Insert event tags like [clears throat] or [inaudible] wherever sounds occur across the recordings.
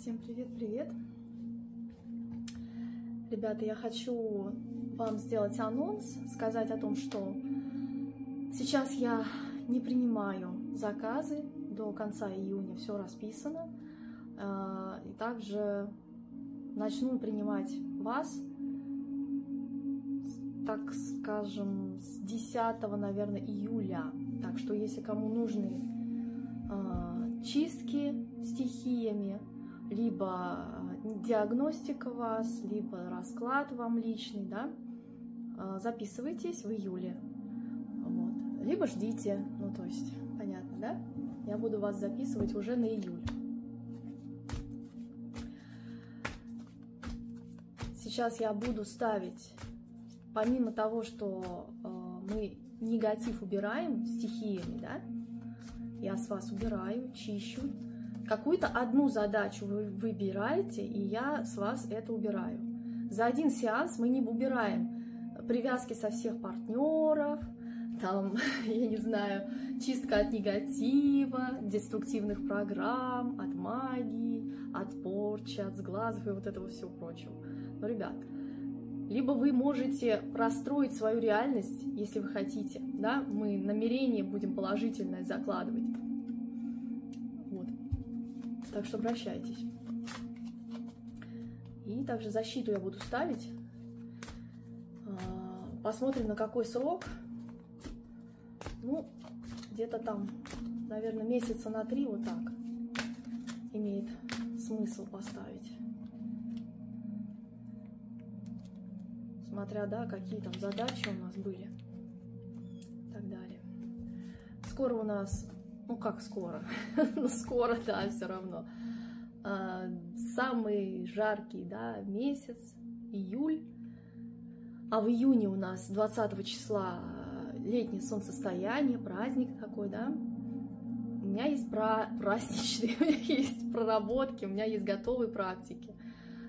Всем привет-привет! Ребята, я хочу вам сделать анонс, сказать о том, что сейчас я не принимаю заказы до конца июня, все расписано. А, и также начну принимать вас, так скажем, с 10, наверное, июля. Так что, если кому нужны а, чистки стихиями, либо диагностика вас, либо расклад вам личный, да, а, записывайтесь в июле, вот. либо ждите, ну то есть, понятно, да, я буду вас записывать уже на июль. Сейчас я буду ставить, помимо того, что э, мы негатив убираем стихиями, да, я с вас убираю, чищу, Какую-то одну задачу вы выбираете, и я с вас это убираю. За один сеанс мы не убираем привязки со всех партнеров, там, [laughs] я не знаю, чистка от негатива, деструктивных программ, от магии, от порчи, от сглазов и вот этого всего прочего. Но, ребят, либо вы можете простроить свою реальность, если вы хотите, да, мы намерение будем положительное закладывать, так что обращайтесь. И также защиту я буду ставить. А, посмотрим, на какой срок. Ну, где-то там, наверное, месяца на три вот так имеет смысл поставить. Смотря, да, какие там задачи у нас были. И так далее. Скоро у нас ну как скоро, [laughs] ну скоро, да, все равно. А, самый жаркий, да, месяц, июль. А в июне у нас 20 числа летнее солнцестояние, праздник такой, да. У меня есть про праздничные, [laughs] у меня есть проработки, у меня есть готовые практики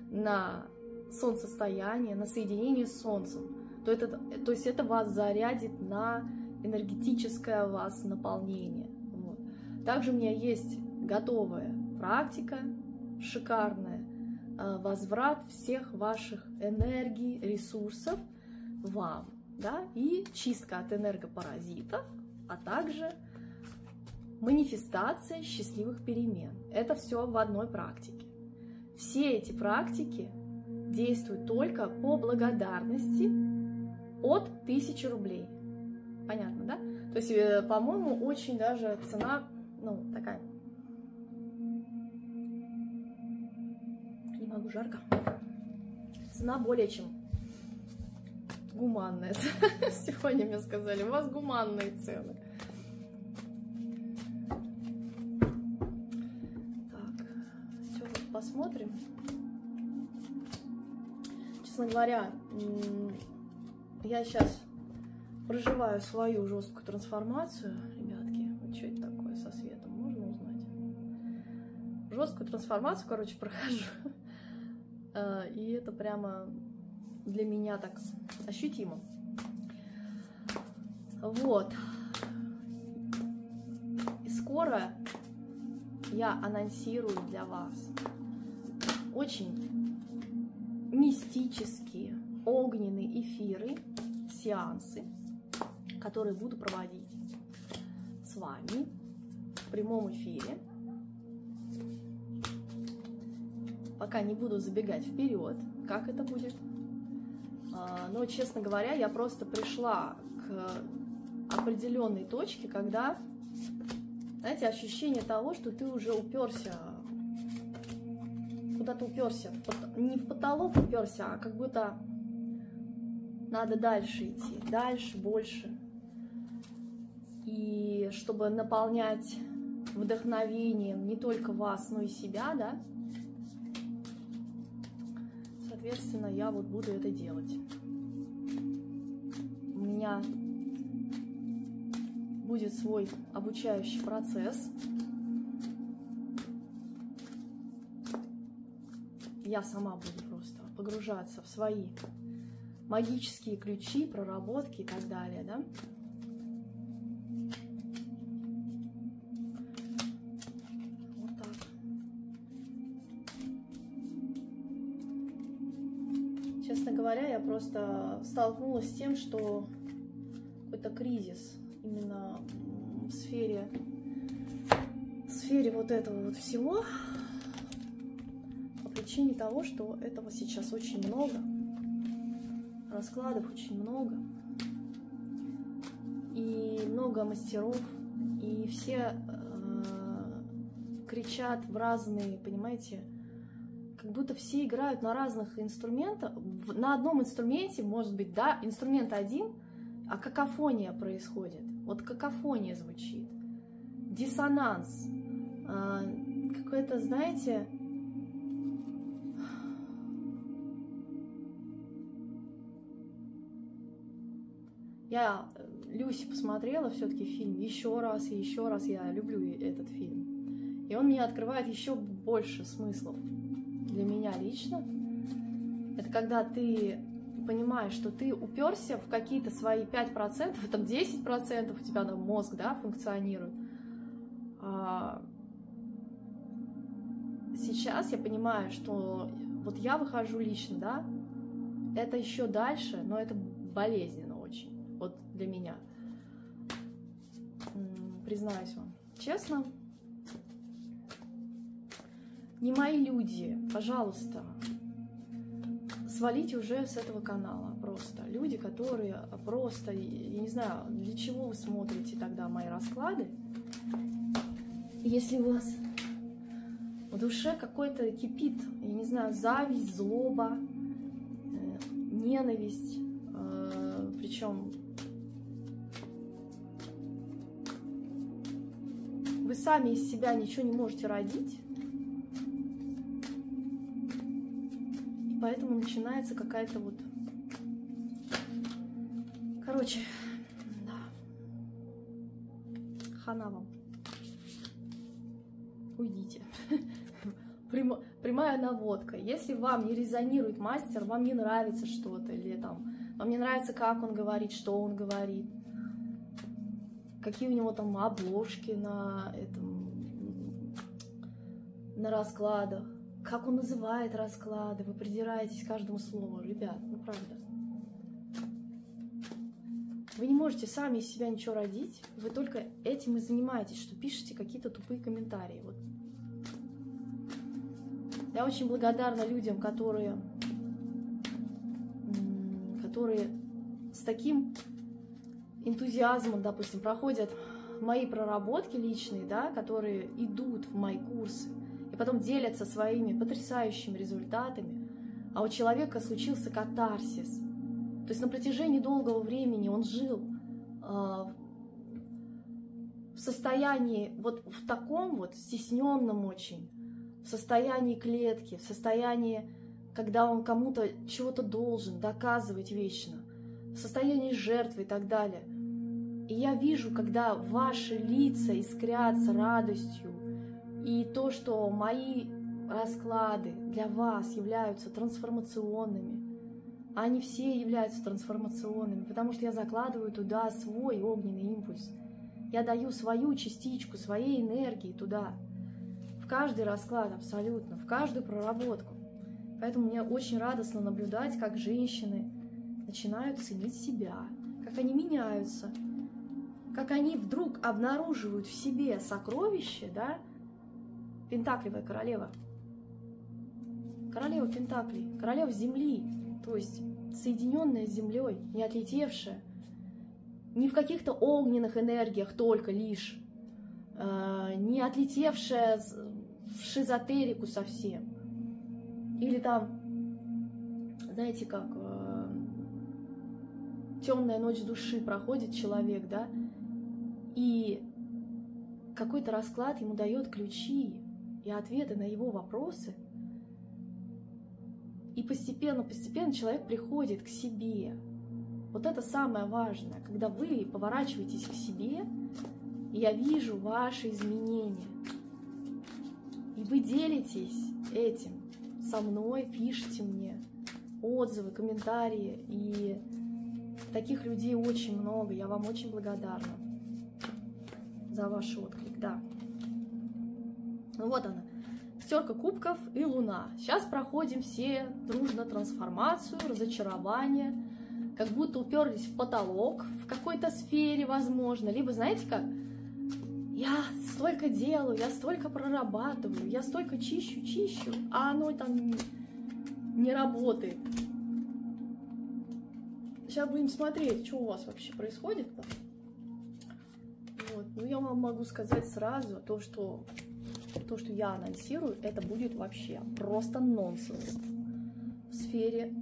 на солнцестояние, на соединение с солнцем. То, это, то есть это вас зарядит на энергетическое вас наполнение. Также у меня есть готовая практика, шикарная, а, возврат всех ваших энергий, ресурсов вам, да, и чистка от энергопаразитов, а также манифестация счастливых перемен. Это все в одной практике. Все эти практики действуют только по благодарности от 1000 рублей. Понятно, да? То есть, э, по-моему, очень даже цена ну, такая. Не могу, жарко. Цена более чем гуманная. [laughs] Сегодня мне сказали, у вас гуманные цены. Так, все, посмотрим. Честно говоря, я сейчас проживаю свою жесткую трансформацию. Жесткую трансформацию, короче, прохожу. А, [laughs] и это прямо для меня так ощутимо. Вот. И скоро я анонсирую для вас очень мистические огненные эфиры, сеансы, которые буду проводить с вами прямом эфире. Пока не буду забегать вперед, как это будет. А, но, честно говоря, я просто пришла к определенной точке, когда, знаете, ощущение того, что ты уже уперся, куда-то уперся, не в потолок уперся, а как будто надо дальше идти, дальше, больше. И чтобы наполнять вдохновением не только вас, но и себя, да, соответственно, я вот буду это делать. У меня будет свой обучающий процесс. Я сама буду просто погружаться в свои магические ключи, проработки и так далее, да. Просто столкнулась с тем, что какой-то кризис именно в сфере, в сфере вот этого вот всего по причине того, что этого сейчас очень много, раскладов очень много, и много мастеров, и все э, кричат в разные, понимаете, будто все играют на разных инструментах. На одном инструменте, может быть, да, инструмент один, а какофония происходит. Вот какофония звучит. Диссонанс. А, какой-то, знаете, я Люси посмотрела все-таки фильм еще раз и еще раз. Я люблю этот фильм. И он мне открывает еще больше смыслов для меня лично. Это когда ты понимаешь, что ты уперся в какие-то свои 5%, там 10% у тебя там мозг, да, функционирует. А сейчас я понимаю, что вот я выхожу лично, да, это еще дальше, но это болезненно очень, вот для меня. Признаюсь вам честно, не мои люди, пожалуйста, свалите уже с этого канала просто. Люди, которые просто, я не знаю, для чего вы смотрите тогда мои расклады, если у вас в душе какой-то кипит, я не знаю, зависть, злоба, э, ненависть, э, причем вы сами из себя ничего не можете родить, поэтому начинается какая-то вот... Короче, да. Хана вам. Уйдите. [laughs] Прямая наводка. Если вам не резонирует мастер, вам не нравится что-то, или там, вам не нравится, как он говорит, что он говорит, какие у него там обложки на этом, на раскладах, как он называет расклады, вы придираетесь к каждому слову. Ребят, ну правда. Вы не можете сами из себя ничего родить, вы только этим и занимаетесь, что пишете какие-то тупые комментарии. Вот. Я очень благодарна людям, которые, которые с таким энтузиазмом, допустим, проходят мои проработки личные, да, которые идут в мои курсы, потом делятся своими потрясающими результатами, а у человека случился катарсис. То есть на протяжении долгого времени он жил э, в состоянии, вот в таком вот стесненном очень, в состоянии клетки, в состоянии, когда он кому-то чего-то должен доказывать вечно, в состоянии жертвы и так далее. И я вижу, когда ваши лица искрятся радостью, и то, что мои расклады для вас являются трансформационными, они все являются трансформационными, потому что я закладываю туда свой огненный импульс. Я даю свою частичку, своей энергии туда. В каждый расклад абсолютно, в каждую проработку. Поэтому мне очень радостно наблюдать, как женщины начинают ценить себя, как они меняются, как они вдруг обнаруживают в себе сокровище, да, Пентаклевая королева. Королева Пентаклей, королева Земли, то есть соединенная с Землей, не отлетевшая, не в каких-то огненных энергиях только лишь, э, не отлетевшая в шизотерику совсем. Или там, знаете как, э, темная ночь души проходит человек, да, и какой-то расклад ему дает ключи и ответы на его вопросы. И постепенно, постепенно человек приходит к себе. Вот это самое важное, когда вы поворачиваетесь к себе, и я вижу ваши изменения. И вы делитесь этим со мной, пишите мне отзывы, комментарии. И таких людей очень много. Я вам очень благодарна за ваш отклик. Да. Ну вот она. шестерка кубков и луна. Сейчас проходим все дружно трансформацию, разочарование, как будто уперлись в потолок в какой-то сфере, возможно. Либо, знаете как, я столько делаю, я столько прорабатываю, я столько чищу, чищу, а оно там не работает. Сейчас будем смотреть, что у вас вообще происходит-то. Вот. Ну, я вам могу сказать сразу, то, что то, что я анонсирую, это будет вообще просто нонсенс в сфере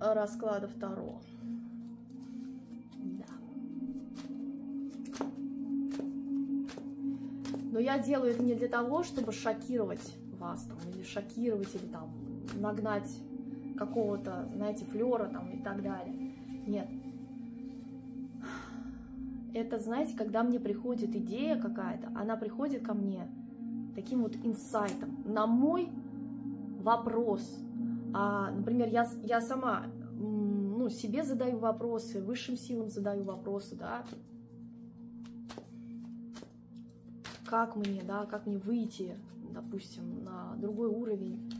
расклада Таро. Да. Но я делаю это не для того, чтобы шокировать вас там, или шокировать, или там нагнать какого-то, знаете, флера там и так далее. Нет. Это, знаете, когда мне приходит идея какая-то, она приходит ко мне таким вот инсайтом на мой вопрос. А, например, я, я сама ну, себе задаю вопросы, высшим силам задаю вопросы, да, как мне, да, как мне выйти, допустим, на другой уровень,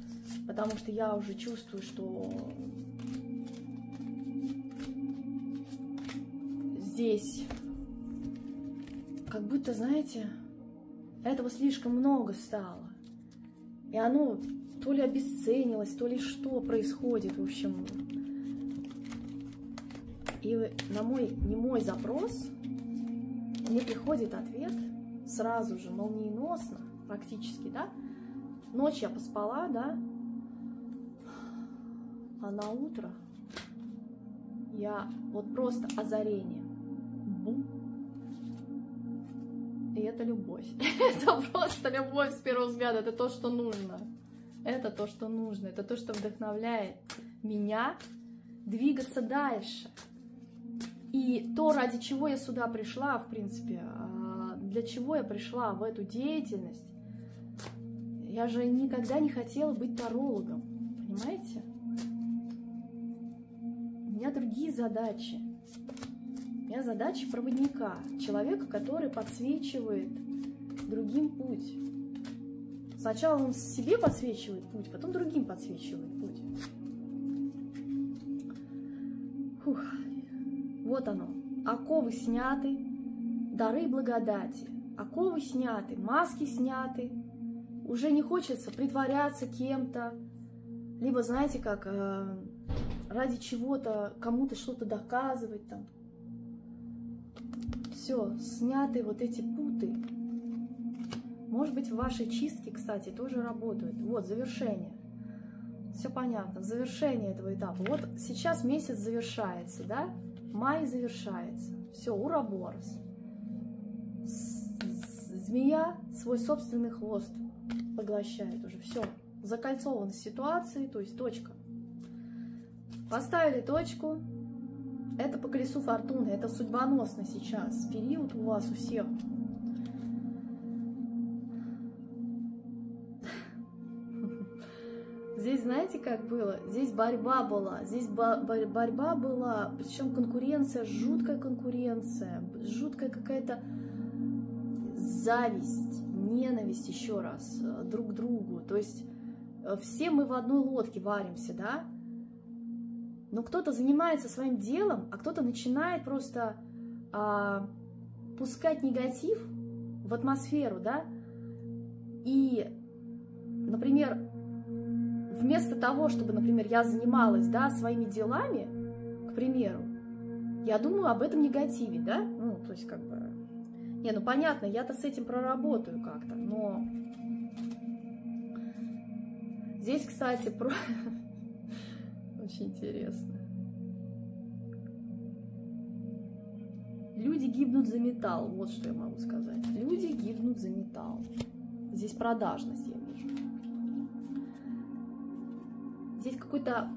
потому что я уже чувствую, что здесь как будто, знаете, этого слишком много стало. И оно то ли обесценилось, то ли что происходит, в общем. И на мой не мой запрос мне приходит ответ сразу же, молниеносно, практически, да. Ночь я поспала, да, а на утро я вот просто озарение. И это любовь. [laughs] это просто любовь с первого взгляда, это то, что нужно. Это то, что нужно, это то, что вдохновляет меня двигаться дальше. И то, ради чего я сюда пришла, в принципе, а, для чего я пришла в эту деятельность, я же никогда не хотела быть тарологом, понимаете? У меня другие задачи. Меня задача проводника, человека, который подсвечивает другим путь. Сначала он себе подсвечивает путь, потом другим подсвечивает путь. Фух. Вот оно. Оковы сняты, дары благодати. Оковы сняты, маски сняты. Уже не хочется притворяться кем-то. Либо, знаете, как э, ради чего-то кому-то что-то доказывать там все, сняты вот эти путы. Может быть, в вашей чистке, кстати, тоже работают. Вот, завершение. Все понятно, завершение этого этапа. Вот сейчас месяц завершается, да? Май завершается. Все, уроборос. Змея свой собственный хвост поглощает уже. Все, закольцован ситуации, то есть точка. Поставили точку, это по колесу фортуны, это судьбоносно сейчас. Период у вас у всех. Здесь знаете, как было? Здесь борьба была, здесь борьба была, причем конкуренция, жуткая конкуренция, жуткая какая-то зависть, ненависть еще раз э, друг к другу. То есть э, все мы в одной лодке варимся, да? Но кто-то занимается своим делом, а кто-то начинает просто а, пускать негатив в атмосферу, да? И, например, вместо того, чтобы, например, я занималась, да, своими делами, к примеру, я думаю об этом негативе, да? Ну, то есть, как бы... Не, ну понятно, я-то с этим проработаю как-то, но... Здесь, кстати, про... [laughs] Очень интересно. Люди гибнут за металл, вот что я могу сказать. Люди гибнут за металл. Здесь продажность, я вижу. Здесь какой-то,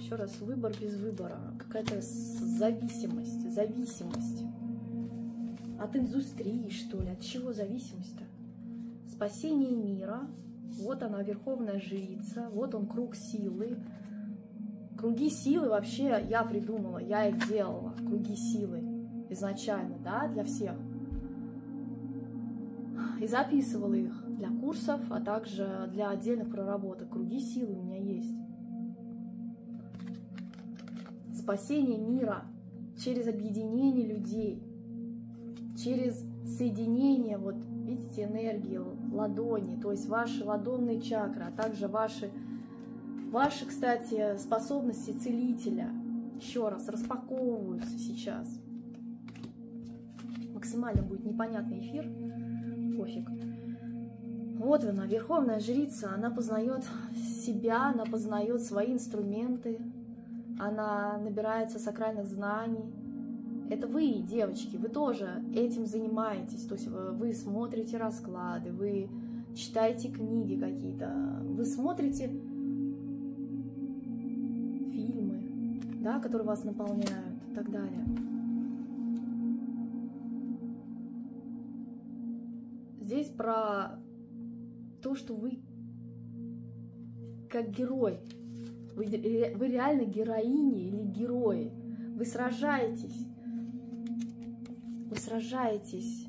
еще раз, выбор без выбора. Какая-то зависимость, зависимость. От индустрии, что ли? От чего зависимость-то? Спасение мира, вот она, верховная жрица, вот он круг силы. Круги силы вообще я придумала, я их делала, круги силы изначально, да, для всех. и записывала их для курсов, а также для отдельных проработок. Круги силы у меня есть. Спасение мира через объединение людей, через соединение, вот видите, энергии ладони, то есть ваши ладонные чакры, а также ваши, ваши, кстати, способности целителя, еще раз, распаковываются сейчас. Максимально будет непонятный эфир, пофиг. Вот она, верховная жрица, она познает себя, она познает свои инструменты, она набирается сакральных знаний. Это вы, девочки, вы тоже этим занимаетесь. То есть вы смотрите расклады, вы читаете книги какие-то, вы смотрите фильмы, да, которые вас наполняют и так далее. Здесь про то, что вы как герой, вы, реально героини или герои, вы сражаетесь, сражаетесь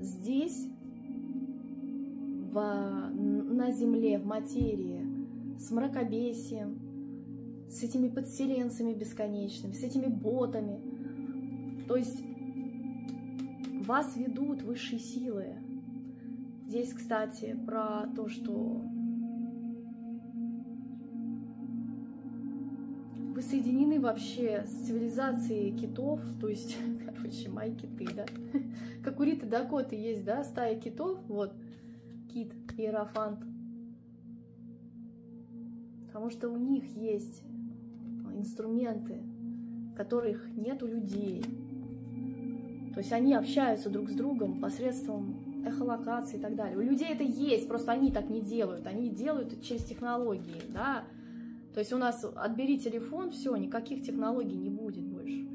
здесь, в, на земле, в материи, с мракобесием, с этими подселенцами бесконечными, с этими ботами. То есть вас ведут высшие силы, Здесь, кстати, про то, что соединены вообще с цивилизацией китов, то есть, [laughs] короче, мои киты, да, [laughs] как у Риты Дакоты есть, да, стая китов, вот, кит, иерофант, потому что у них есть инструменты, которых нет у людей, то есть они общаются друг с другом посредством эхолокации и так далее. У людей это есть, просто они так не делают. Они делают через технологии, да. То есть у нас отбери телефон, все, никаких технологий не будет больше.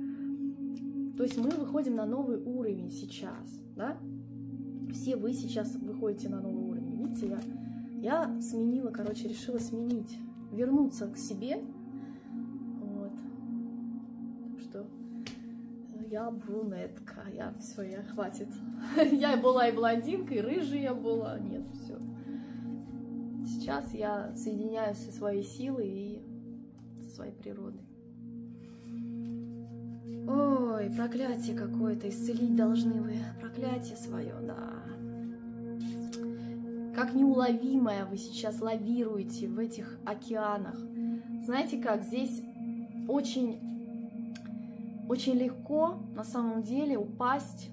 То есть мы выходим на новый уровень сейчас, да. Все вы сейчас выходите на новый уровень. Видите, я, я сменила, короче, решила сменить, вернуться к себе, я брюнетка, я все, я хватит. [laughs] Я была и блондинка, и рыжая была, нет, все. Сейчас я соединяюсь со своей силой и со своей природой. Ой, проклятие какое-то, исцелить должны вы, проклятие свое, да. Как неуловимое вы сейчас лавируете в этих океанах. Знаете как, здесь очень очень легко на самом деле упасть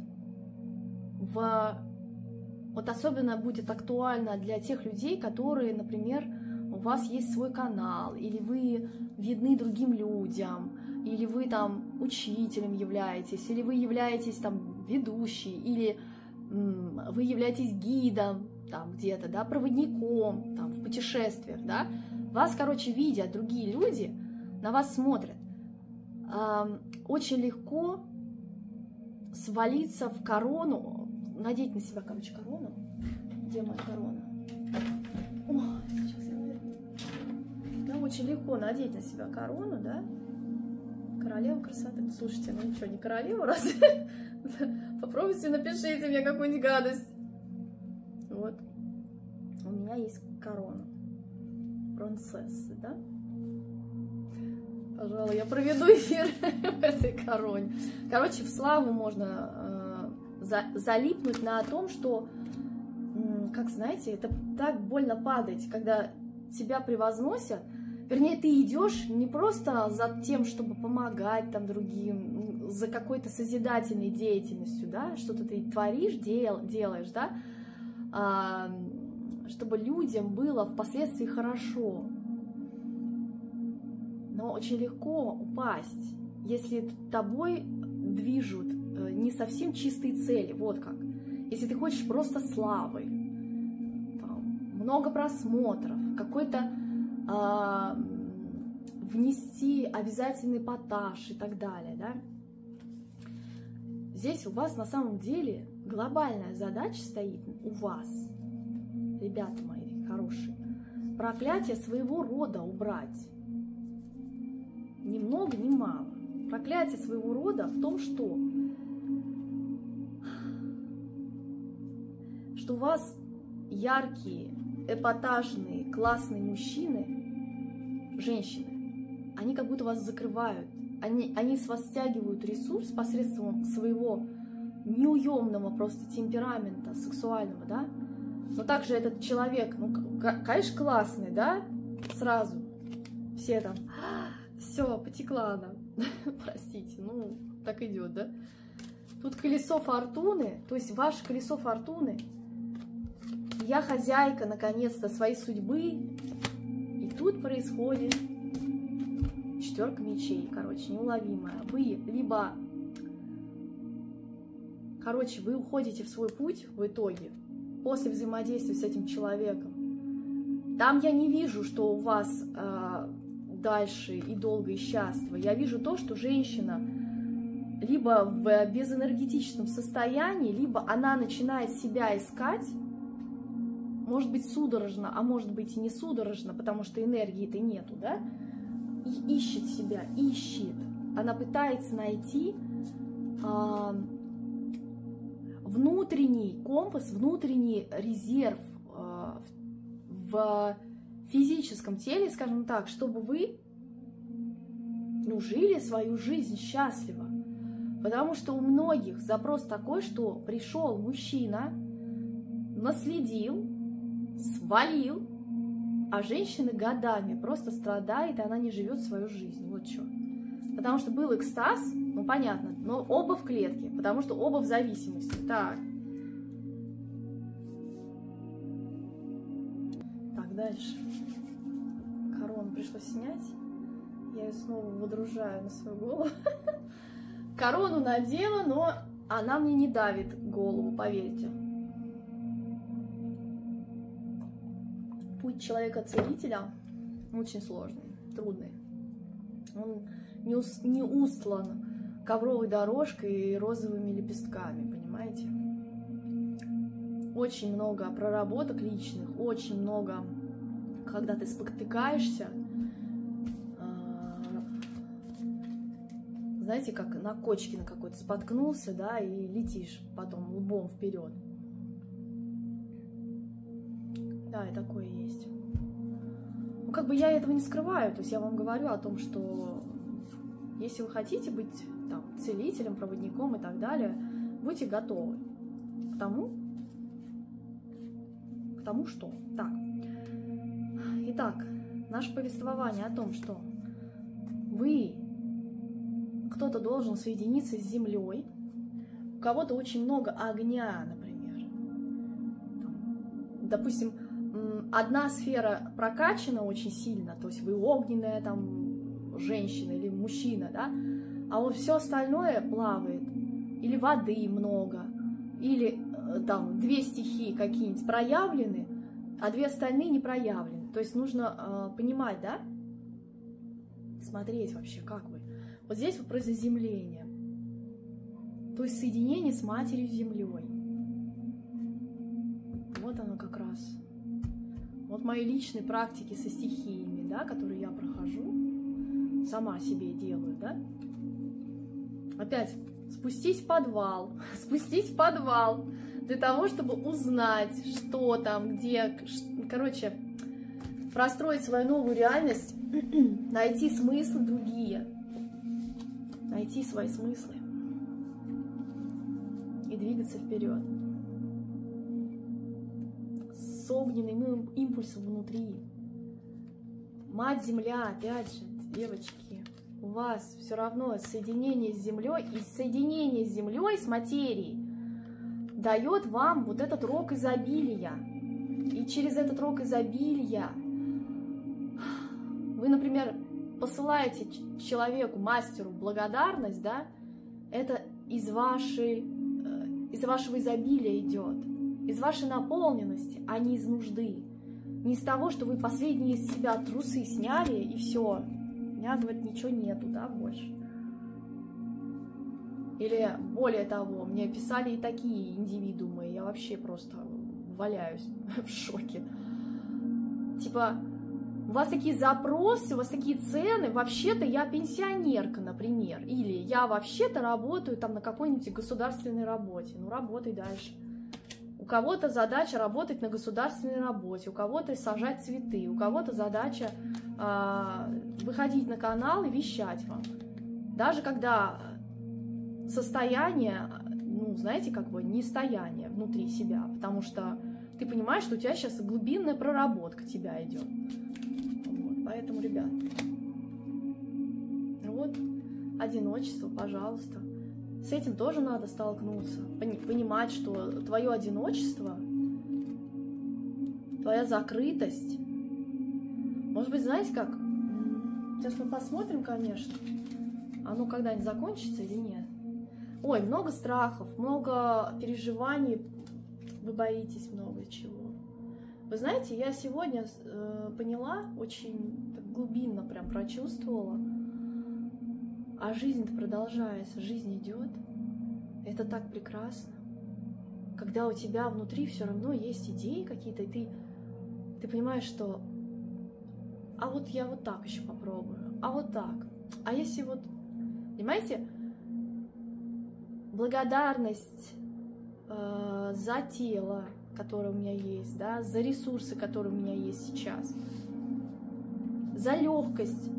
в... Вот особенно будет актуально для тех людей, которые, например, у вас есть свой канал, или вы видны другим людям, или вы там учителем являетесь, или вы являетесь там ведущей, или вы являетесь гидом там где-то, да, проводником там в путешествиях, да. Вас, короче, видят другие люди, на вас смотрят очень легко свалиться в корону, надеть на себя, короче, корону. Где моя корона? О, сейчас я Да, очень легко надеть на себя корону, да? Королева красоты. Слушайте, ну ничего, не королева, раз? [laughs] Попробуйте, напишите мне какую-нибудь гадость. Вот. У меня есть корона. Принцессы, да? Пожалуй, я проведу эфир [laughs] в этой короне. Короче, в славу можно э, за, залипнуть на том, что, как знаете, это так больно падать, когда тебя превозносят. Вернее, ты идешь не просто за тем, чтобы помогать там другим, за какой-то созидательной деятельностью, да, что-то ты творишь, дел, делаешь, да, а, чтобы людям было впоследствии хорошо но очень легко упасть, если тобой движут не совсем чистые цели, вот как. Если ты хочешь просто славы, там, много просмотров, какой-то э, внести обязательный поташ и так далее, да. Здесь у вас на самом деле глобальная задача стоит у вас, ребята мои хорошие, проклятие своего рода убрать ни много, ни мало. Проклятие своего рода в том, что что у вас яркие, эпатажные, классные мужчины, женщины, они как будто вас закрывают, они, они с вас стягивают ресурс посредством своего неуемного просто темперамента сексуального, да, но также этот человек, ну, конечно, классный, да, сразу, все там, все, потекла она, [laughs] простите, ну, так идет, да, тут колесо фортуны, то есть ваше колесо фортуны, я хозяйка, наконец-то, своей судьбы, и тут происходит четверка мечей, короче, неуловимая. Вы либо Короче, вы уходите в свой путь в итоге после взаимодействия с этим человеком. Там я не вижу, что у вас э, дальше и долго и счастливо. Я вижу то, что женщина либо в безэнергетичном состоянии, либо она начинает себя искать, может быть судорожно, а может быть и не судорожно, потому что энергии-то нету, да? И ищет себя, ищет. Она пытается найти э, внутренний компас, внутренний резерв э, в физическом теле, скажем так, чтобы вы ну, жили свою жизнь счастливо. Потому что у многих запрос такой, что пришел мужчина, наследил, свалил, а женщина годами просто страдает, и она не живет свою жизнь. Вот что. Потому что был экстаз, ну понятно, но оба в клетке, потому что оба в зависимости. Так. Так, дальше. Корону пришлось снять. Я ее снова выдружаю на свою голову. [laughs] Корону надела, но она мне не давит голову, поверьте. Путь человека-целителя очень сложный, трудный. Он не, ус, не устлан ковровой дорожкой и розовыми лепестками, понимаете? Очень много проработок личных, очень много, когда ты спотыкаешься, а, знаете, как на кочке на какой-то споткнулся, да, и летишь потом лбом вперед. Да, и такое есть. Ну, как бы я этого не скрываю, то есть я вам говорю о том, что если вы хотите быть там, целителем, проводником и так далее, будьте готовы к тому, к тому, что. Так. Итак, наше повествование о том, что вы, кто-то должен соединиться с землей, у кого-то очень много огня, например. Там, допустим, одна сфера прокачана очень сильно, то есть вы огненная там женщина или мужчина, да, а вот все остальное плавает. Или воды много, или э, там две стихии какие-нибудь проявлены, а две остальные не проявлены. То есть нужно э, понимать, да? Смотреть вообще, как вы. Вот здесь вот про заземление. То есть соединение с матерью землей. Вот оно как раз. Вот мои личные практики со стихиями, да, которые я прохожу, сама себе делаю, да, опять спустись в подвал, [laughs] спустись в подвал для того, чтобы узнать, что там, где, короче, простроить свою новую реальность, [clears throat] найти смыслы другие, найти свои смыслы и двигаться вперед с огненным импульсом внутри. Мать Земля, опять же, девочки, у вас все равно соединение с Землей, и соединение с Землей, с материей, дает вам вот этот рок изобилия. И через этот рок изобилия вы, например, посылаете человеку, мастеру благодарность, да, это из, вашей, э, из вашего изобилия идет, из вашей наполненности, а не из нужды. Не из того, что вы последние из себя трусы сняли и все, меня, говорит, ничего нету, да, больше. Или, более того, мне писали и такие индивидуумы, я вообще просто валяюсь [laughs] в шоке. Типа, у вас такие запросы, у вас такие цены, вообще-то я пенсионерка, например, или я вообще-то работаю там на какой-нибудь государственной работе. Ну, работай дальше. У кого-то задача работать на государственной работе, у кого-то сажать цветы, у кого-то задача э, выходить на канал и вещать вам. Даже когда состояние, ну, знаете, как бы не стояние внутри себя, потому что ты понимаешь, что у тебя сейчас глубинная проработка тебя идет. Вот, поэтому, ребят, вот, одиночество, пожалуйста. С этим тоже надо столкнуться, понимать, что твое одиночество, твоя закрытость, может быть, знаете как, сейчас мы посмотрим, конечно, оно когда-нибудь закончится или нет. Ой, много страхов, много переживаний, вы боитесь много чего. Вы знаете, я сегодня э, поняла, очень так глубинно прям прочувствовала, а жизнь-то продолжается, жизнь идет. Это так прекрасно. Когда у тебя внутри все равно есть идеи какие-то, и ты, ты понимаешь, что а вот я вот так еще попробую, а вот так. А если вот, понимаете, благодарность э, за тело, которое у меня есть, да, за ресурсы, которые у меня есть сейчас, за легкость.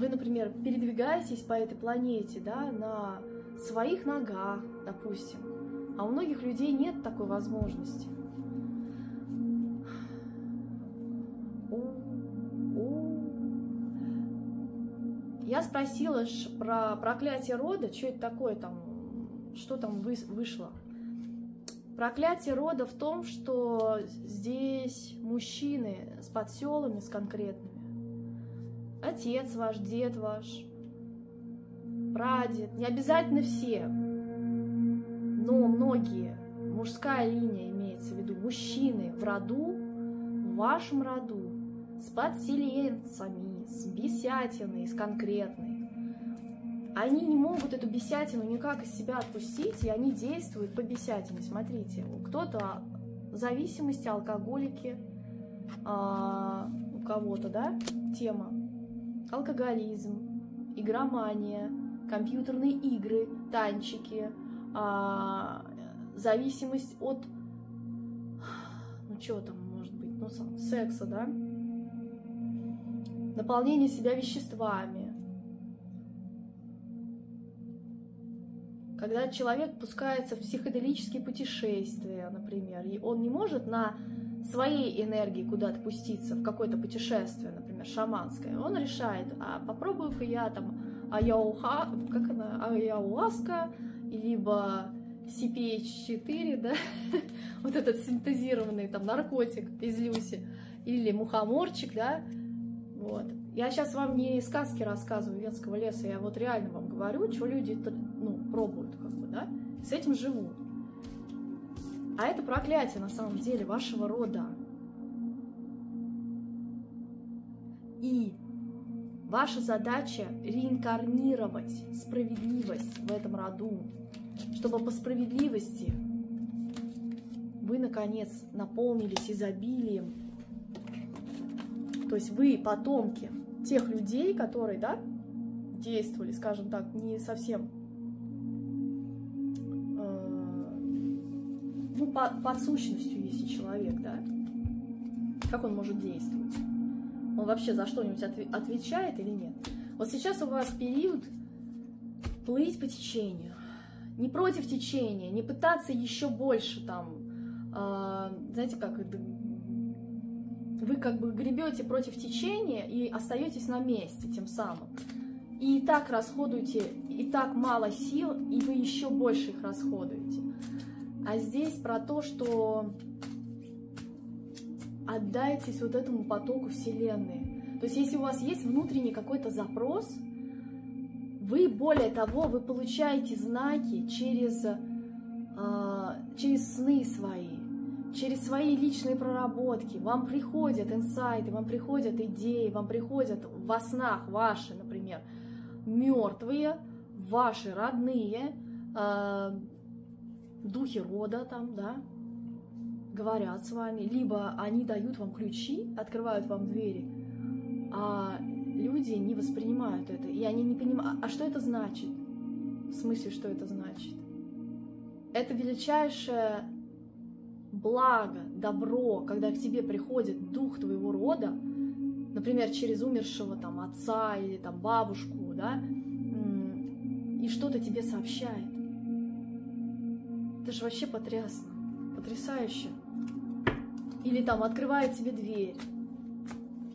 Вы, например, передвигаетесь по этой планете, да, на своих ногах, допустим, а у многих людей нет такой возможности. Я спросила про проклятие рода, что это такое там, что там вышло. Проклятие рода в том, что здесь мужчины с подселами, с конкретными. Отец ваш, дед ваш, прадед, не обязательно все, но многие, мужская линия имеется в виду, мужчины в роду, в вашем роду, с подселенцами, с бесятиной, с конкретной. Они не могут эту бесятину никак из себя отпустить, и они действуют по бесятине. Смотрите, кто-то зависимости, алкоголики, а, у кого-то, да, тема, алкоголизм, игромания, компьютерные игры, танчики, а, зависимость от, ну что там может быть, ну секса, да, наполнение себя веществами. Когда человек пускается в психоделические путешествия, например, и он не может на своей энергии куда-то пуститься в какое-то путешествие, например, шаманское, он решает, а попробую-ка я там аяуха, как она, аяуаска, либо CPH4, да, [laughs] вот этот синтезированный там наркотик из Люси, или мухоморчик, да, вот. Я сейчас вам не сказки рассказываю Венского леса, я вот реально вам говорю, что люди ну, пробуют, как бы, да, с этим живут. А это проклятие, на самом деле, вашего рода. И ваша задача реинкарнировать справедливость в этом роду, чтобы по справедливости вы, наконец, наполнились изобилием то есть вы потомки тех людей, которые, да, действовали, скажем так, не совсем ну, по, под сущностью, если человек, да, как он может действовать? Он вообще за что-нибудь отвечает или нет? Вот сейчас у вас период плыть по течению. Не против течения, не пытаться еще больше там, э, знаете, как вы как бы гребете против течения и остаетесь на месте тем самым. И так расходуете, и так мало сил, и вы еще больше их расходуете. А здесь про то, что отдайтесь вот этому потоку Вселенной. То есть если у вас есть внутренний какой-то запрос, вы, более того, вы получаете знаки через, э, через сны свои через свои личные проработки, вам приходят инсайты, вам приходят идеи, вам приходят во снах ваши, например, мертвые, ваши родные, э, духи рода там, да, говорят с вами, либо они дают вам ключи, открывают вам двери, а люди не воспринимают это, и они не понимают, а что это значит? В смысле, что это значит? это величайшее благо, добро, когда к тебе приходит дух твоего рода, например, через умершего там отца или там бабушку, да, и что-то тебе сообщает. Это же вообще потрясно, потрясающе. Или там открывает тебе дверь,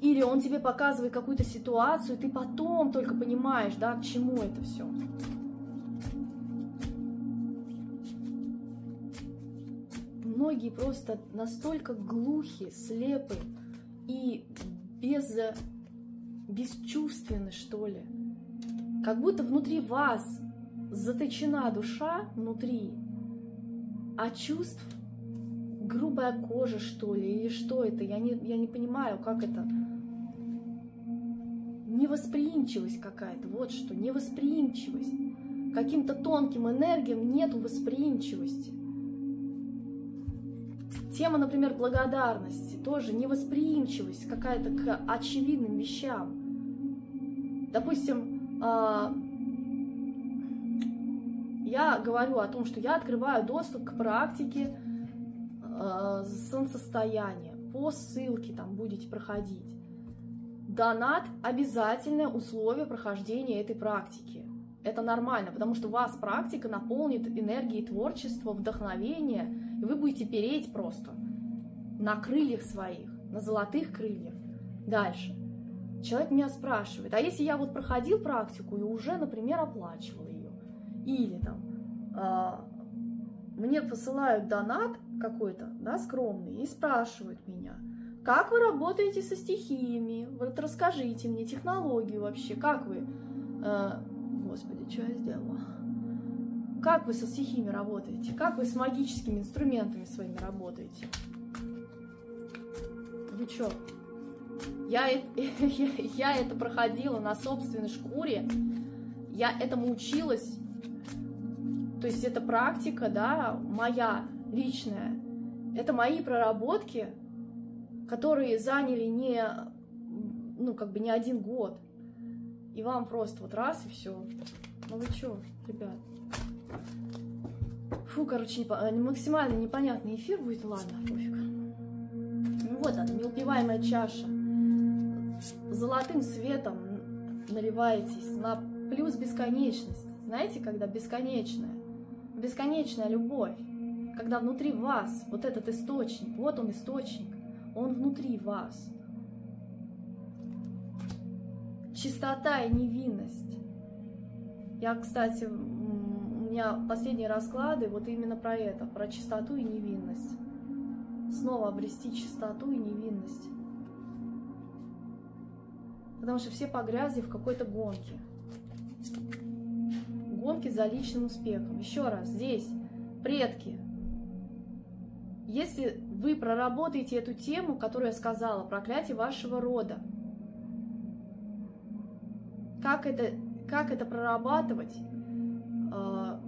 или он тебе показывает какую-то ситуацию, и ты потом только понимаешь, да, к чему это все. Многие просто настолько глухи, слепы и без, бесчувственны, что ли. Как будто внутри вас заточена душа внутри, а чувств? Грубая кожа, что ли, или что это, я не, я не понимаю, как это. Невосприимчивость какая-то, вот что, невосприимчивость. Каким-то тонким энергиям нету восприимчивости. Тема, например, благодарности, тоже невосприимчивость какая-то к очевидным вещам. Допустим, а, я говорю о том, что я открываю доступ к практике а, солнцестояния. По ссылке там будете проходить. Донат – обязательное условие прохождения этой практики. Это нормально, потому что вас практика наполнит энергией творчества, вдохновения, и вы будете переть просто на крыльях своих, на золотых крыльях. Дальше. Человек меня спрашивает, а если я вот проходил практику и уже, например, оплачивал или там э, мне посылают донат какой-то, да, скромный, и спрашивают меня – как вы работаете со стихиями? Вот расскажите мне технологию вообще. Как вы... Э, господи, что я сделала? Как вы со стихиями работаете? Как вы с магическими инструментами своими работаете? Вы что? Я, [laughs] я, я это проходила на собственной шкуре. Я этому училась. То есть это практика, да, моя личная. Это мои проработки, которые заняли не, ну, как бы не один год. И вам просто вот раз и все. Ну вы чё, ребят? Фу, короче, непо... Э, максимально непонятный эфир будет, ладно, пофиг. Ну вот она, неупиваемая чаша. Золотым светом наливаетесь на плюс бесконечность. Знаете, когда бесконечная? Бесконечная любовь. Когда внутри вас вот этот источник, вот он источник. Он внутри вас. Чистота и невинность. Я, кстати, у меня последние расклады вот именно про это, про чистоту и невинность. Снова обрести чистоту и невинность. Потому что все погрязли в какой-то гонке. Гонки за личным успехом. Еще раз, здесь предки. Если вы проработаете эту тему, которую я сказала, проклятие вашего рода. Как это, как это прорабатывать? А,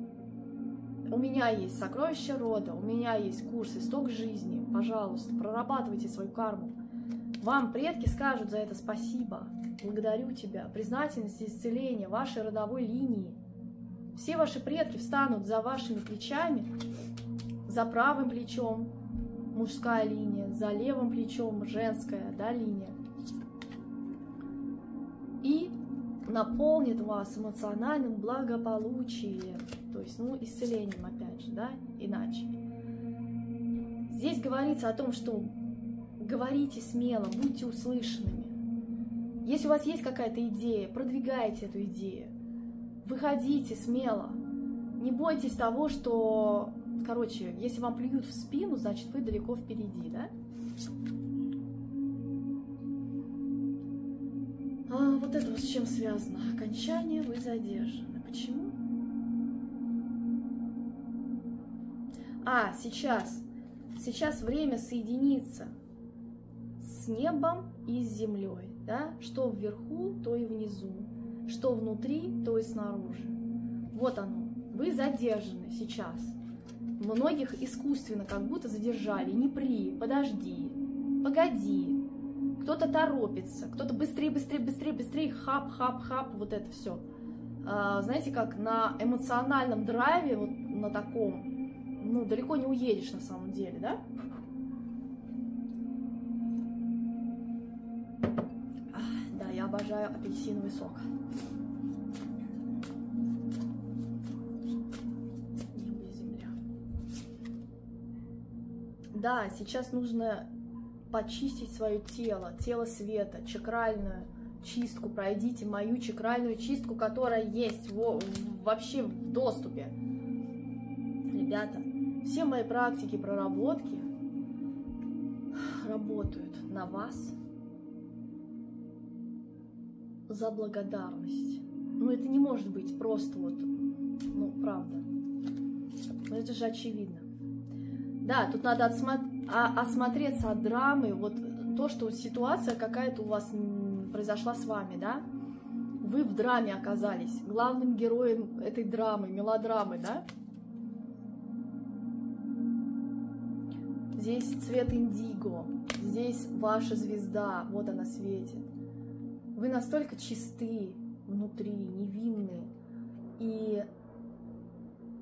у меня есть сокровище рода, у меня есть курс «Исток жизни». Пожалуйста, прорабатывайте свою карму. Вам предки скажут за это спасибо, благодарю тебя, признательность и исцеление вашей родовой линии. Все ваши предки встанут за вашими плечами, за правым плечом, мужская линия, за левым плечом женская да, линия. И наполнит вас эмоциональным благополучием, то есть, ну, исцелением, опять же, да, иначе. Здесь говорится о том, что говорите смело, будьте услышанными. Если у вас есть какая-то идея, продвигайте эту идею. Выходите смело. Не бойтесь того, что Короче, если вам плюют в спину, значит вы далеко впереди, да? А вот это вот с чем связано? Окончание вы задержаны. Почему? А, сейчас. Сейчас время соединиться с небом и с землей. Да? Что вверху, то и внизу. Что внутри, то и снаружи. Вот оно. Вы задержаны сейчас многих искусственно как будто задержали. Не при, подожди, погоди. Кто-то торопится, кто-то быстрее, быстрее, быстрее, быстрее, хап, хап, хап, вот это все. А, знаете, как на эмоциональном драйве, вот на таком, ну, далеко не уедешь на самом деле, да? Обожаю апельсиновый сок. Да, сейчас нужно почистить свое тело, тело света, чакральную чистку, пройдите мою чакральную чистку, которая есть в, вообще в доступе. Ребята, все мои практики, проработки работают на вас за благодарность. Ну, это не может быть просто вот, ну, правда. Ну, это же очевидно. Да, тут надо отсмотреть, а, осмотреться от драмы, вот то, что ситуация какая-то у вас произошла с вами, да? Вы в драме оказались, главным героем этой драмы, мелодрамы, да? Здесь цвет индиго, здесь ваша звезда, вот она светит. Вы настолько чисты внутри, невинны. И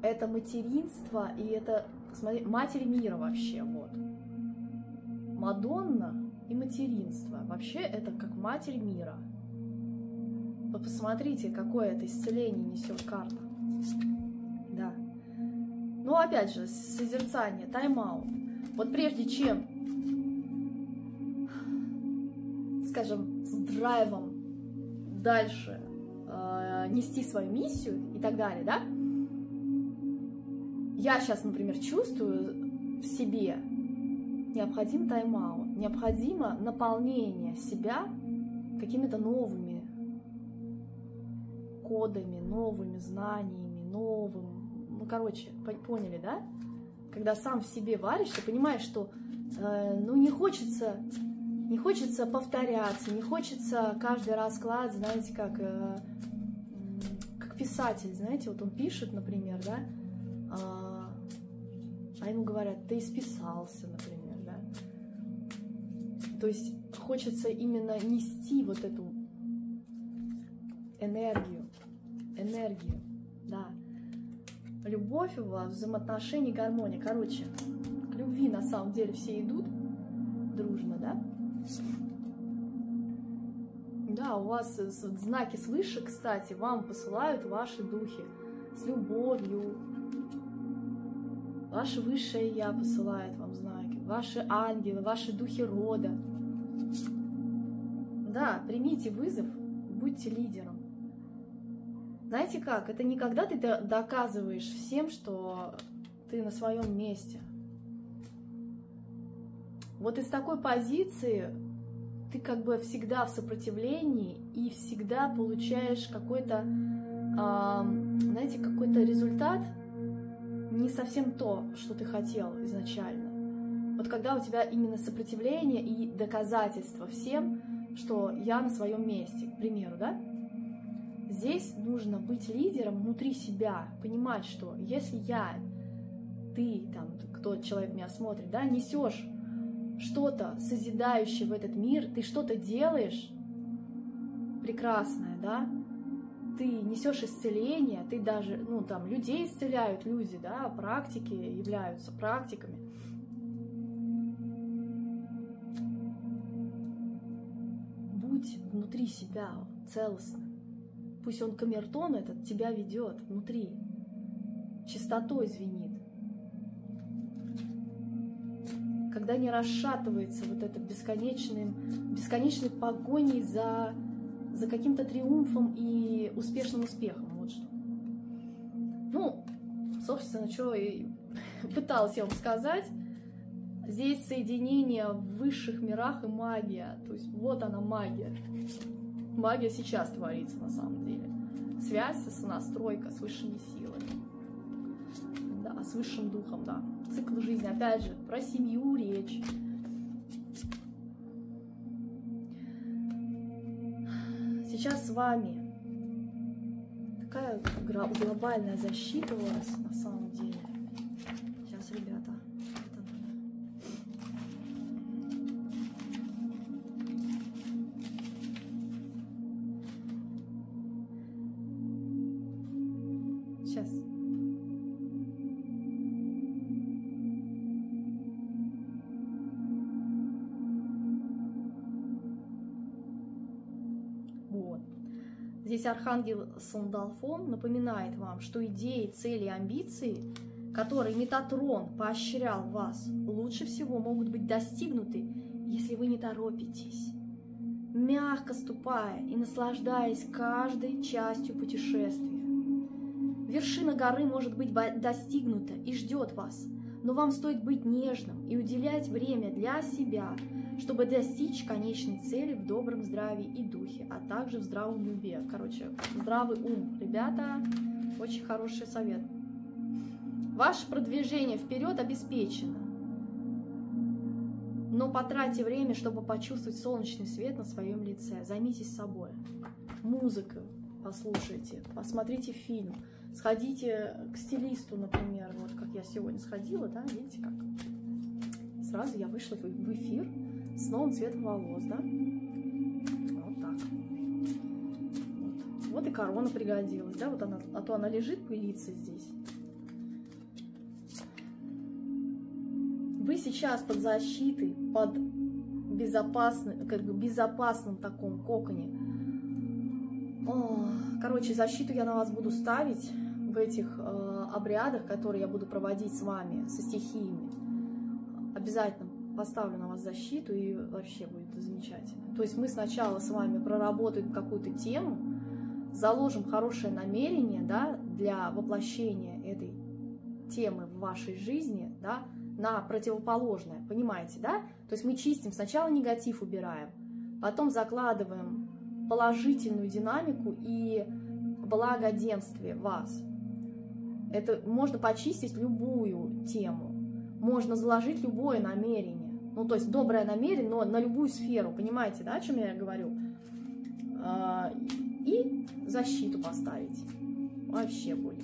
это материнство, и это, смотри, матери мира вообще, вот. Мадонна и материнство. Вообще это как матерь мира. Вы посмотрите, какое это исцеление несет карта. Да. Но опять же, созерцание, тайм-аут. Вот прежде чем, скажем, с драйвом дальше э, нести свою миссию и так далее, да, я сейчас, например, чувствую в себе необходим тайм-аут, необходимо наполнение себя какими-то новыми кодами, новыми знаниями, новым, ну, короче, поняли, да? Когда сам в себе варишь, ты понимаешь, что, э, ну, не хочется, не хочется повторяться, не хочется каждый расклад, знаете, как, э, как писатель, знаете, вот он пишет, например, да, а, а ему говорят, ты исписался, например то есть хочется именно нести вот эту энергию, энергию, да. Любовь у вас, взаимоотношения, гармония. Короче, к любви на самом деле все идут дружно, да? Да, у вас знаки свыше, кстати, вам посылают ваши духи с любовью. Ваше высшее Я посылает вам знаки, ваши ангелы, ваши духи рода. Да, примите вызов, будьте лидером. Знаете как? Это не когда ты доказываешь всем, что ты на своем месте. Вот из такой позиции ты как бы всегда в сопротивлении и всегда получаешь какой-то, знаете, какой-то результат не совсем то, что ты хотел изначально. Вот когда у тебя именно сопротивление и доказательство всем, что я на своем месте, к примеру, да? Здесь нужно быть лидером внутри себя, понимать, что если я, ты, там, кто человек меня смотрит, да, несешь что-то созидающее в этот мир, ты что-то делаешь прекрасное, да, ты несешь исцеление, ты даже, ну, там, людей исцеляют люди, да, практики являются практиками. будь внутри себя целостным. Пусть он камертон этот тебя ведет внутри, чистотой звенит. Когда не расшатывается вот это бесконечным, бесконечной погоней за, за каким-то триумфом и успешным успехом. Вот что. Ну, собственно, что и [laughs] пыталась я вам сказать. Здесь соединение в высших мирах и магия. То есть вот она магия. Магия сейчас творится на самом деле. Связь, сонастройка с высшими силами. Да, с высшим духом, да. Цикл жизни. Опять же, про семью речь. Сейчас с вами такая глобальная защита у вас на самом деле. Здесь архангел Сандалфон напоминает вам, что идеи, цели и амбиции, которые Метатрон поощрял вас, лучше всего могут быть достигнуты, если вы не торопитесь, мягко ступая и наслаждаясь каждой частью путешествия. Вершина горы может быть достигнута и ждет вас, но вам стоит быть нежным и уделять время для себя – чтобы достичь конечной цели в добром здравии и духе, а также в здравом любе. Короче, здравый ум. Ребята, очень хороший совет. Ваше продвижение вперед обеспечено. Но потратьте время, чтобы почувствовать солнечный свет на своем лице. Займитесь собой. Музыку послушайте, посмотрите фильм, сходите к стилисту, например, вот как я сегодня сходила, да, видите как? Сразу я вышла в эфир, с новым цветом волос, да? Вот так. Вот, вот и корона пригодилась, да? Вот она, а то она лежит, пылится здесь. Вы сейчас под защитой, под безопасным, как бы безопасным таком коконе. О, короче, защиту я на вас буду ставить в этих э, обрядах, которые я буду проводить с вами, со стихиями. Обязательно поставлю на вас защиту, и вообще будет замечательно. То есть мы сначала с вами проработаем какую-то тему, заложим хорошее намерение да, для воплощения этой темы в вашей жизни да, на противоположное, понимаете, да? То есть мы чистим, сначала негатив убираем, потом закладываем положительную динамику и благоденствие вас. Это можно почистить любую тему, можно заложить любое намерение. Ну, то есть доброе намерение, но на любую сферу. Понимаете, да, о чем я говорю? А, и защиту поставить. Вообще будет.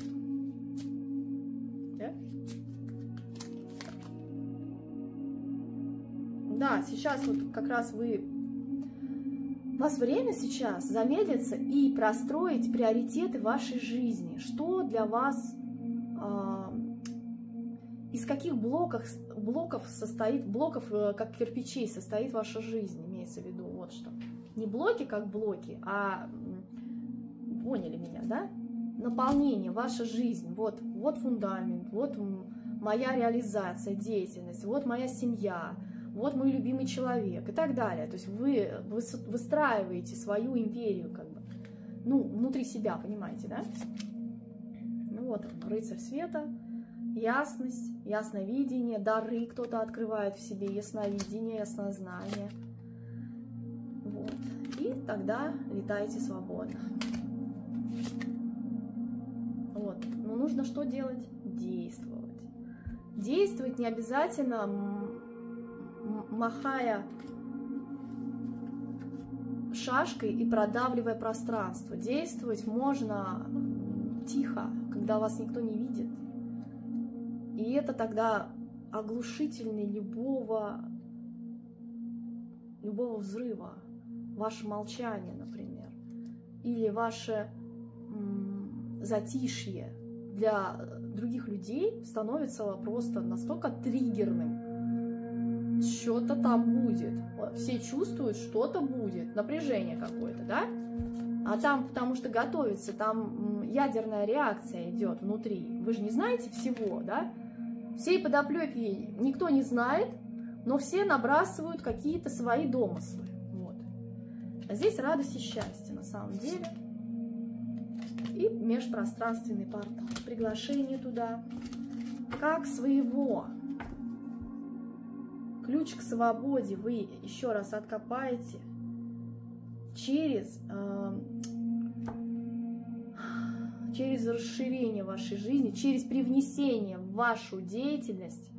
Да? Да, сейчас вот как раз вы... У вас время сейчас замедлиться и простроить приоритеты вашей жизни. Что для вас из каких блоков, блоков состоит, блоков э, как кирпичей состоит ваша жизнь, имеется в виду, вот что. Не блоки как блоки, а, поняли меня, да? Наполнение, ваша жизнь, вот, вот фундамент, вот моя реализация, деятельность, вот моя семья, вот мой любимый человек и так далее. То есть вы, вы выстраиваете свою империю, как бы, ну, внутри себя, понимаете, да? Ну вот рыцарь света, ясность, ясновидение, дары кто-то открывает в себе, ясновидение, яснознание. Вот. И тогда летаете свободно. Вот. Но нужно что делать? Действовать. Действовать не обязательно махая шашкой и продавливая пространство. Действовать можно тихо, когда вас никто не видит. И это тогда оглушительный любого, любого взрыва, ваше молчание, например, или ваше затишье для других людей становится просто настолько триггерным. Что-то там будет. Все чувствуют, что-то будет, напряжение какое-то, да? А там, потому что готовится, там ядерная реакция идет внутри. Вы же не знаете всего, да? Всей подоплеки никто не знает, но все набрасывают какие-то свои домыслы. Вот. А здесь радость и счастье на самом деле. И межпространственный портал. Приглашение туда. Как своего. Ключ к свободе вы еще раз откопаете через э, через расширение вашей жизни, через привнесение в вашу деятельность,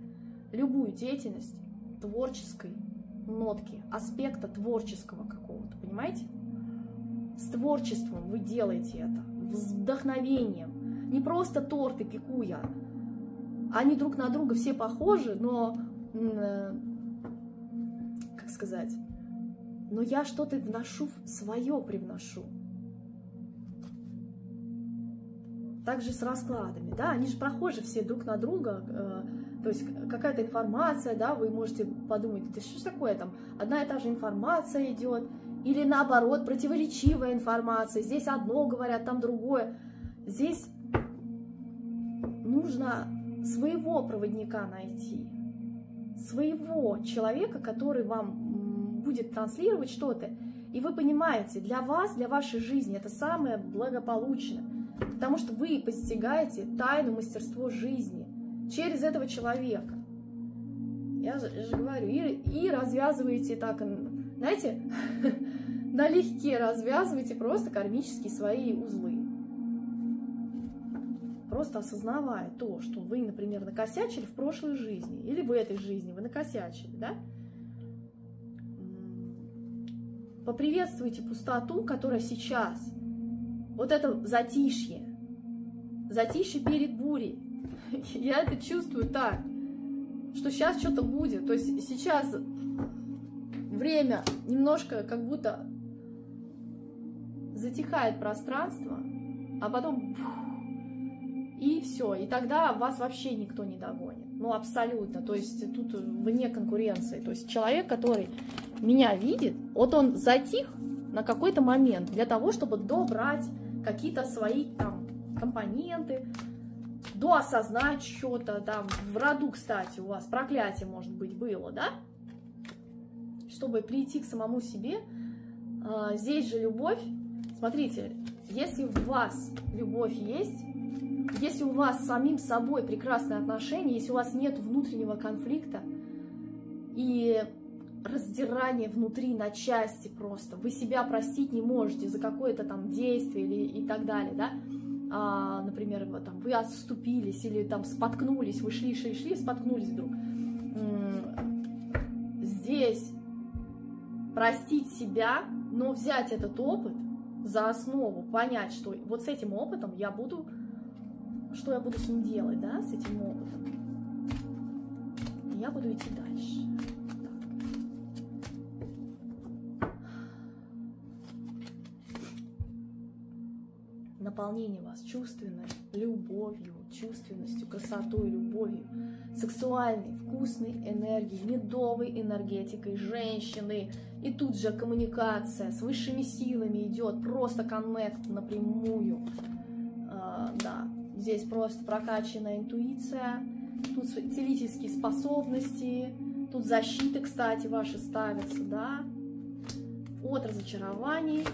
любую деятельность творческой нотки, аспекта творческого какого-то, понимаете? С творчеством вы делаете это, вдохновением. Не просто торты пеку я. Они друг на друга все похожи, но, э, как сказать, но я что-то вношу, свое привношу. Также с раскладами, да, они же похожи все друг на друга, э, то есть какая-то информация, да, вы можете подумать, да что ж такое там, одна и та же информация идет, или наоборот противоречивая информация. Здесь одно говорят, там другое. Здесь нужно своего проводника найти, своего человека, который вам будет транслировать что-то. И вы понимаете, для вас, для вашей жизни это самое благополучное, потому что вы постигаете тайну мастерство жизни через этого человека. Я же, говорю, и, и развязываете так, знаете, [laughs] налегке развязывайте просто кармические свои узлы. Просто осознавая то, что вы, например, накосячили в прошлой жизни, или в этой жизни вы накосячили, да? Поприветствуйте пустоту, которая сейчас, вот это затишье, затишье перед бурей. [laughs] Я это чувствую так, что сейчас что-то будет. То есть сейчас время немножко как будто затихает пространство, а потом и все. И тогда вас вообще никто не догонит. Ну, абсолютно. То есть тут вне конкуренции. То есть человек, который меня видит, вот он затих на какой-то момент для того, чтобы добрать какие-то свои там компоненты, доосознать что-то, там, в роду, кстати, у вас проклятие, может быть, было, да? Чтобы прийти к самому себе, а, здесь же любовь, смотрите, если у вас любовь есть, если у вас с самим собой прекрасные отношения, если у вас нет внутреннего конфликта и раздирания внутри на части просто, вы себя простить не можете за какое-то там действие или и так далее, да, а, например, вот, там, вы отступились или там споткнулись, вы шли, шли, шли, споткнулись вдруг. Здесь простить себя, но взять этот опыт за основу, понять, что вот с этим опытом я буду что я буду с ним делать, да, с этим опытом. Я буду идти дальше. Наполнение вас чувственной любовью, чувственностью, красотой, любовью, сексуальной, вкусной энергией, медовой энергетикой женщины. И тут же коммуникация с высшими силами идет, просто коннект напрямую. А, да, Здесь просто прокачанная интуиция, тут целительские способности, тут защиты, кстати, ваши ставятся, да, от разочарований.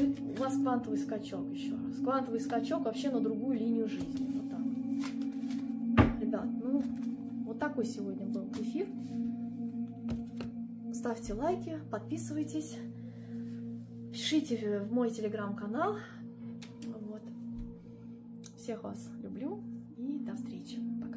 У вас квантовый скачок еще раз. Квантовый скачок вообще на другую линию жизни. Вот так. Ребят, ну, вот такой сегодня был эфир. Ставьте лайки, подписывайтесь, пишите в мой телеграм-канал. Всех вас люблю и до встречи. Пока-пока.